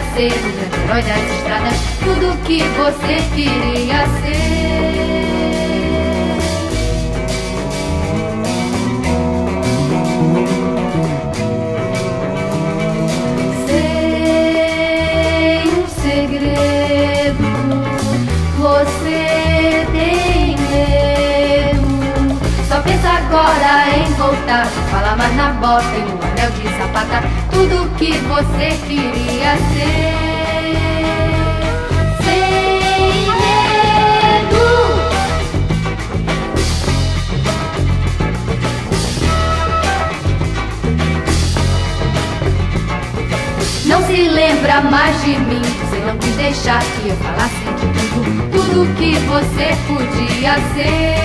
podia ser o herói das estradas, tudo que você queria ser. Sei um segredo, você Pensa agora em voltar, fala mais na bota e no anel de sapata, tudo que você queria ser. Sem medo. Não se lembra mais de mim, você não quis deixar que eu falasse de tudo, tudo que você podia ser.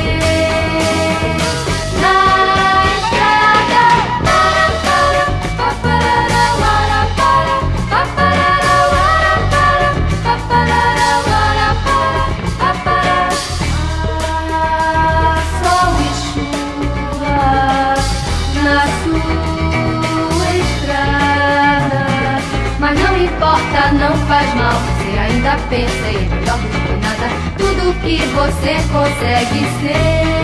Importa, não faz mal. Você ainda pensa e é melhor do que nada. Tudo que você consegue ser.